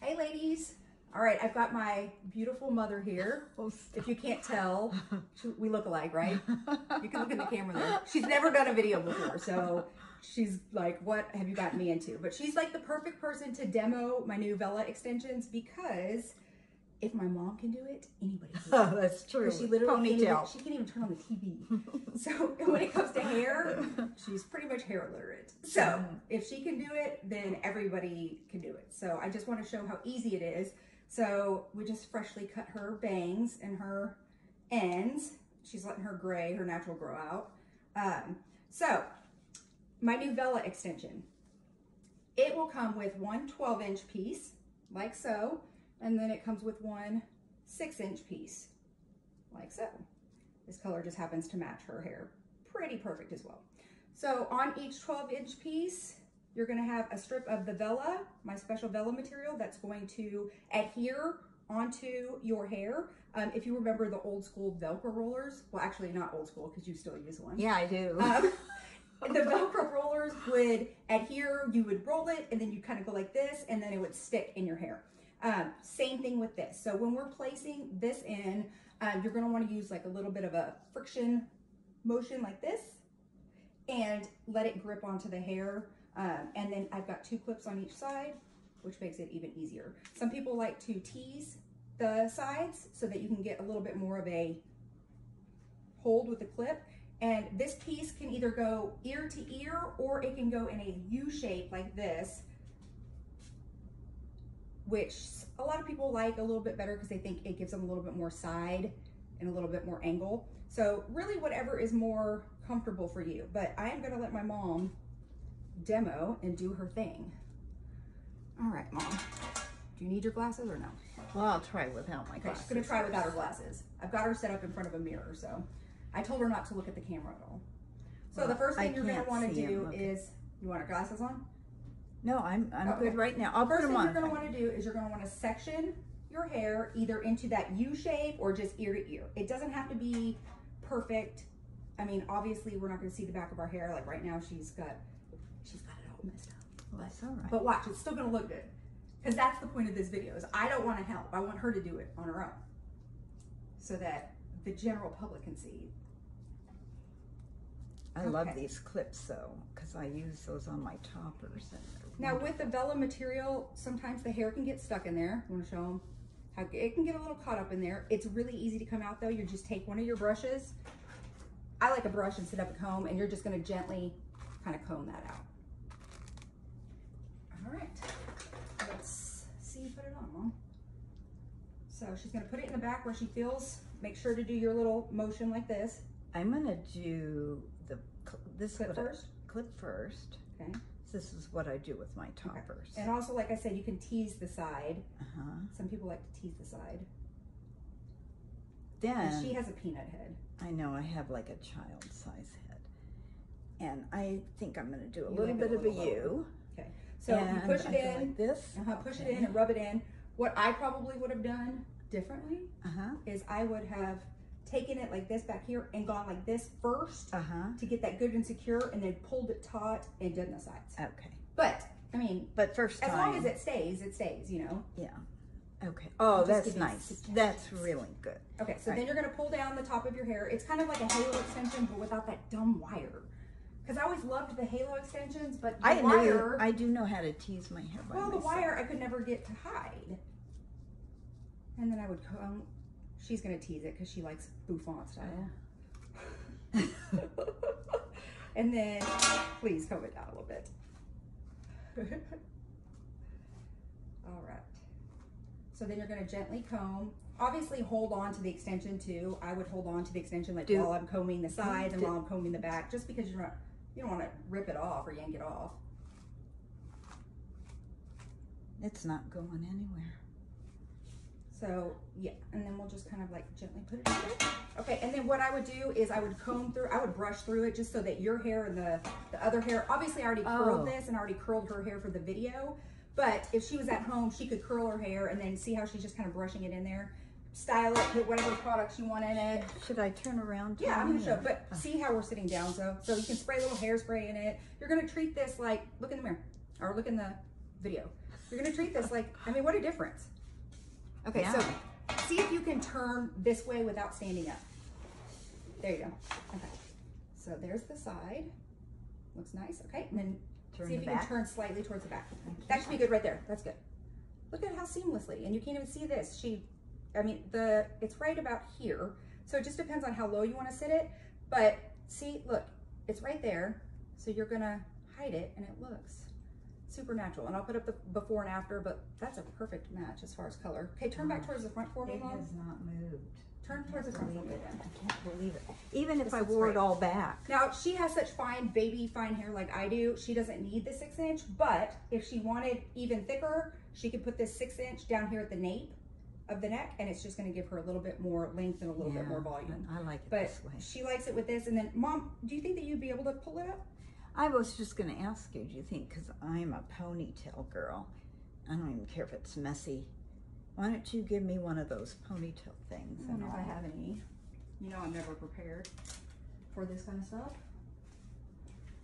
Hey ladies. All right, I've got my beautiful mother here. Oh, If you can't tell, we look alike, right? You can look in the camera there. She's never done a video before, so she's like, what have you gotten me into? But she's like the perfect person to demo my new Vella extensions because if my mom can do it, anybody can. Oh, that's true. She literally can't even, she can't even turn on the TV. so when it comes to hair, she's pretty much hair illiterate. So if she can do it, then everybody can do it. So I just want to show how easy it is. So we just freshly cut her bangs and her ends. She's letting her gray, her natural grow out. Um, so my new Vella extension. It will come with one 12 inch piece, like so, and then it comes with one six inch piece, like so. This color just happens to match her hair pretty perfect as well. So on each 12 inch piece, you're gonna have a strip of the Vella, my special Vella material that's going to adhere onto your hair. Um, if you remember the old school Velcro rollers, well actually not old school because you still use one. Yeah, I do. Um, the Velcro rollers would adhere, you would roll it, and then you kind of go like this, and then it would stick in your hair. Um, same thing with this. So when we're placing this in, um, you're gonna wanna use like a little bit of a friction motion like this, and let it grip onto the hair. Um, and then I've got two clips on each side, which makes it even easier. Some people like to tease the sides so that you can get a little bit more of a hold with the clip. And this piece can either go ear to ear or it can go in a U shape like this, which a lot of people like a little bit better because they think it gives them a little bit more side and a little bit more angle. So really whatever is more comfortable for you. But I am gonna let my mom demo and do her thing. All right, mom. Do you need your glasses or no? well, I'll try without my glasses. Okay, she's gonna try without her glasses. I've got her set up in front of a mirror, so I told her not to look at the camera at all. So the Well, first I thing you're gonna wanna do is, you want her glasses on? No, I'm I'm oh, Okay. good right now. I'll First thing you're gonna wanna do is you're gonna wanna section your hair either into that U shape or just ear to ear. It doesn't have to be perfect. I mean, obviously we're not gonna see the back of our hair. Like right now she's got, she's got it all messed up. Well, that's all right. But watch, it's still gonna look good. Because that's the point of this video is I don't want to help. I want her to do it on her own. So that the general public can see. I love these clips though, because I use those on my toppers. Now with the. Vella material, sometimes the hair can get stuck in there. I want to show them how it can get a little caught up in there. It's really easy to come out though. You just take one of your brushes. I like a brush and instead of a comb and you're just going to gently kind of comb that out. All right, let's see you put it on, Mom. So she's going to put it in the back where she feels. Make sure to do your little motion like this. I'm gonna do the this Clip I- first. clip first. Okay. This is what I do with my toppers. And also, like I said, you can tease the side. uh-huh. Some people like to tease the side. Then And she has a peanut head. I know I have like a child size head. And I think I'm gonna do a You little bit a of a little U. Okay, so you push it I in, like this. uh-huh, push it in and rub it in. What I probably would have done differently Uh-huh. is I would have taken it like this back here and gone like this first Uh-huh. to get that good and secure and then pulled it taut and done the sides. Okay. But, I mean, But first as long as it stays, it stays, you know? Yeah. Okay. Oh, just that's nice. That's really good. Okay, so then you're gonna pull down the top of your hair. It's kind of like a halo extension, but without that dumb wire. Because I always loved the halo extensions, but the I wire... knew I do know how to tease my hair by Well, the wire I could never get to hide. And then I would come. She's gonna tease it because she likes bouffant style. and then, please comb it down a little bit. All right. So then you're gonna gently comb. Obviously, hold on to the extension too. I would hold on to the extension like Do- while I'm combing the mhm. sides and do- while I'm combing the back, just because you're not, you don't want to rip it off or yank it off. It's not going anywhere. So yeah, and then we'll just kind of like gently put it together. Okay, and then what I would do is I would comb through, I would brush through it just so that your hair and the, the other hair, obviously I already curled Oh. this and already curled her hair for the video, but if she was at home, she could curl her hair and then see how she's just kind of brushing it in there. Style it, put whatever products you want in it. Should I turn around? Yeah, I'm gonna show, or- but see how we're sitting down, so, so you can spray a little hairspray in it. You're gonna treat this like, look in the mirror, or look in the video. You're gonna treat this like, I mean, what a difference. Okay, Yeah. so see if you can turn this way without standing up. There you go. Okay. So there's the side. Looks nice. Okay, and then Turn see if you back. can turn slightly towards the back. That should be good right there. That's good. Look at how seamlessly, and you can't even see this. She, I mean, the it's right about here. So it just depends on how low you want to sit it. But see, look, it's right there. So you're gonna hide it, and it looks super natural. And I'll put up the before and after, but that's a perfect match as far as color. Okay, turn back towards the front for me, It Mom. has not moved. Turn towards the front for me. I can't believe it. Even if This I looks wore great. it all back. Now she has such fine baby fine hair like I do. She doesn't need the six inch, but if she wanted even thicker, she could put this six inch down here at the nape of the neck, and it's just going to give her a little bit more length and a little bit Yeah, more volume. I I like it But this way. she likes it with this. And then, mom, do you think that you'd be able to pull it up? I was just going to ask you, do you think, because I'm a ponytail girl, I don't even care if it's messy. Why don't you give me one of those ponytail things? I don't know if I have any. You know, I'm never prepared for this kind of stuff.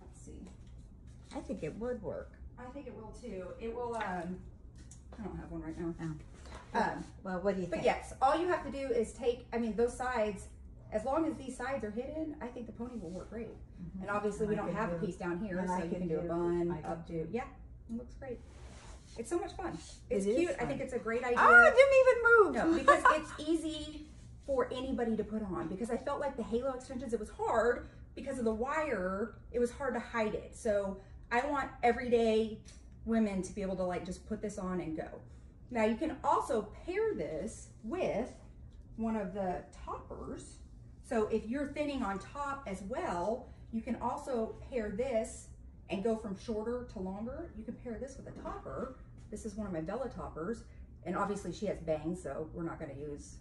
Let's see. I think it would work. I think it will too. It will. Um, I don't have one right now. Oh. Um, Well, what do you But think? But yes, all you have to do is take, I mean, those sides, as long as these sides are hidden, I think the pony will work great. Mhm. And obviously, we I don't have a piece down here, so you can can do a do- bun up to, do- yeah, it looks great. It's so much fun. It's It is cute. I think it's a great idea. Oh, it didn't even move. No, because it's easy for anybody to put on. Because I felt like the halo extensions, it was hard because of the wire. It was hard to hide it. So I want everyday women to be able to like just put this on and go. Now you can also pair this with one of the toppers. So if you're thinning on top as well, you can also pair this and go from shorter to longer. You can pair this with a topper. This is one of my Bella toppers. And obviously she has bangs, so we're not gonna use,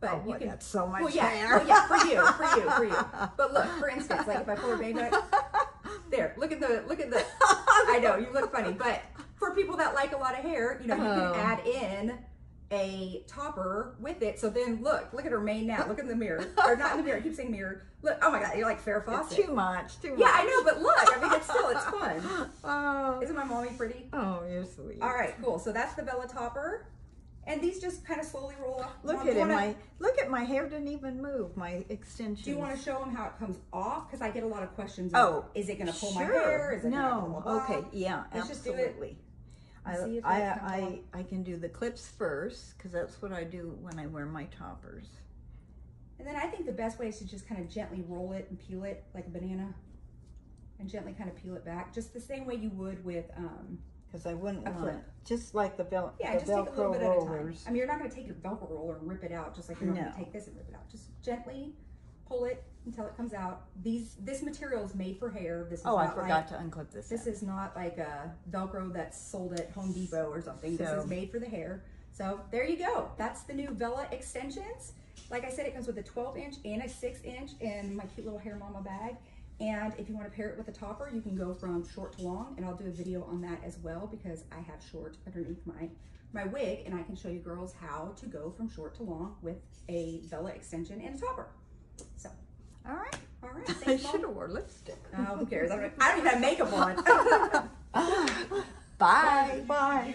but oh, you boy, can, so much well, yeah, hair. well, yeah, for you, for you, for you. But look, for instance, like if I pull her bang back, there, look at the, look at the, I know, you look funny, but for people that like a lot of hair, you know, you Oh. can add in a topper with it. So then look, look at her mane now. Look in the mirror. Or not in the mirror, I keep saying mirror. Look, oh my god, you're like Farrah It's too much, too much. Yeah, I know, but look, I mean, it's still, it's fun. Oh, Isn't my mommy pretty? oh, you're sweet. All right, cool. So that's the Bella topper. And these just kind of slowly roll off. Look Mom, at it. wanna- My look at my hair didn't even move. My extension. Do you want to show them how it comes off? Because I get a lot of questions. Oh, is it going to pull sure. my hair? Is it no. Okay. Yeah. Let's just do it. I, I, I. I can do the clips first because that's what I do when I wear my toppers. And then I think the best way is to just kind of gently roll it and peel it like a banana, and gently kind of peel it back, just the same way you would with. Um, Because I wouldn't want clip. just like the, vel- yeah, the just take a little Velcro bit at a time. I mean, you're not going to take your Velcro roller and rip it out, just like you're not going to take this and rip it out. Just gently pull it until it comes out. These this material is made for hair. This is oh, I forgot like, to unclip this. This end. is not like a Velcro that's sold at Home Depot or something. this is made for the hair. So there you go. That's the new Vella extensions. Like I said, it comes with a 12 inch and a 6 inch in my cute little hair mama bag. And if you want to pair it with a topper, you can go from short to long. And I'll do a video on that as well because I have short underneath my my wig and I can show you girls how to go from short to long with a Vella extension and a topper. All right. all right. I should have wore lipstick. Oh, who cares? I don't, I don't even have makeup on. Bye. Bye.